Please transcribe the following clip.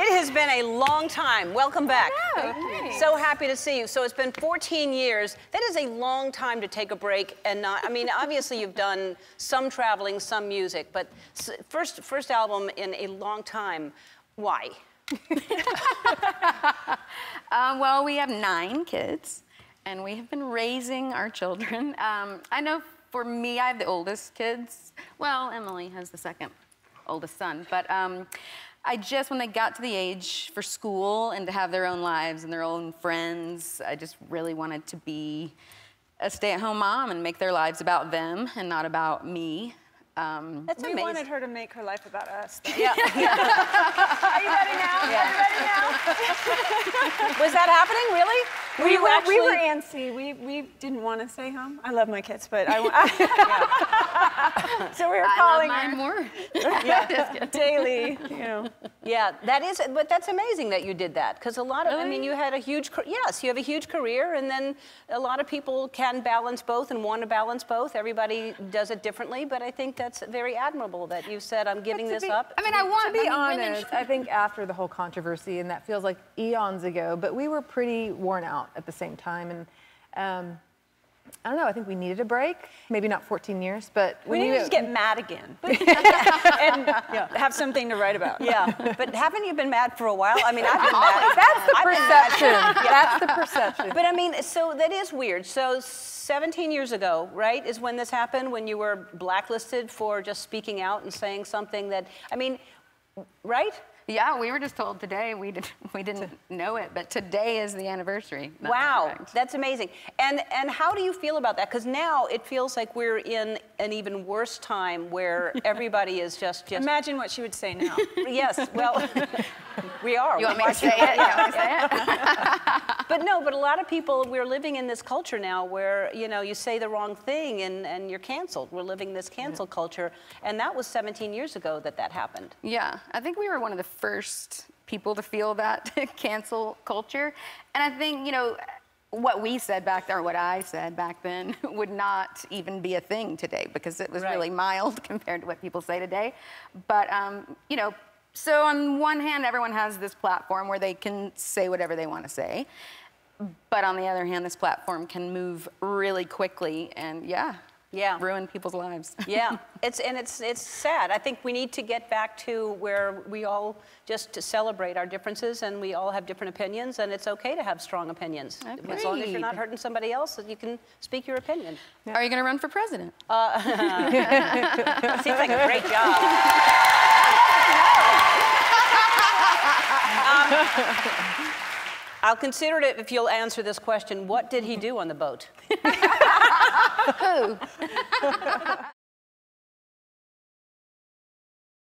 It has been a long time. Welcome back. So happy to see you. So it's been 14 years. That is a long time to take a break and not. I mean, obviously you've done some traveling, some music, but first first album in a long time. Why? Um, well, we have nine kids, and we have been raising our children. Um, I know for me, I have the oldest kids. Well, Emily has the second oldest son, but um, I just, when they got to the age for school and to have their own lives and their own friends, I just really wanted to be a stay-at-home mom and make their lives about them and not about me. Um, That's we amazing. wanted her to make her life about us. though. Yeah. Are you ready now? Yeah. Are you ready now? Was that happening? Really? Were We were, actually? we were antsy. We, we didn't want to stay home. I love my kids, but I, so we were I love calling mine her more. daily. You know, Yeah, that is, but that's amazing that you did that because a lot of, I mean, you had a huge, car- yes, you have a huge career, and then a lot of people can balance both and want to balance both. Everybody does it differently, but I think that's very admirable that you said, I'm giving this be- up. I mean, I want to be I mean, honest, should- I think after the whole controversy, and that feels like eons ago, but we were pretty worn out at the same time. And um, I don't know, I think we needed a break. Maybe not 14 years, but we needed needed to get mad again and have something to write about. Yeah, but haven't you been mad for a while? I mean, I've been mad. That's the I've been mad. perception. That's the perception. But I mean, so that is weird. So 17 years ago, right, is when this happened, when you were blacklisted for just speaking out and saying something that, I mean, right? Yeah, we were just told today. We didn't we didn't know it, but today is the anniversary. That's Wow, correct. that's amazing. And and how do you feel about that? Because now it feels like we're in an even worse time where everybody is just just. Imagine what she would say now. yes, well, we are. You want me to say it? You But no, but a lot of people, we're living in this culture now where, you know, you say the wrong thing and, and you're canceled. We're living this cancel culture. And that was 17 years ago that that happened. Yeah, I think we were one of the first people to feel that cancel culture. And I think, you know, what we said back then, or what I said back then, would not even be a thing today because it was Right. really mild compared to what people say today. But, um, you know, so on one hand, everyone has this platform where they can say whatever they want to say. But on the other hand, this platform can move really quickly and, yeah, Yeah. ruin people's lives. Yeah, it's, and it's, it's sad. I think we need to get back to where we all just celebrate our differences and we all have different opinions and it's okay to have strong opinions. As long as you're not hurting somebody else, you can speak your opinion. Are you going to run for president? Uh, Seems like a great job. I'll consider it if you'll answer this question. What did he do on the boat? Who?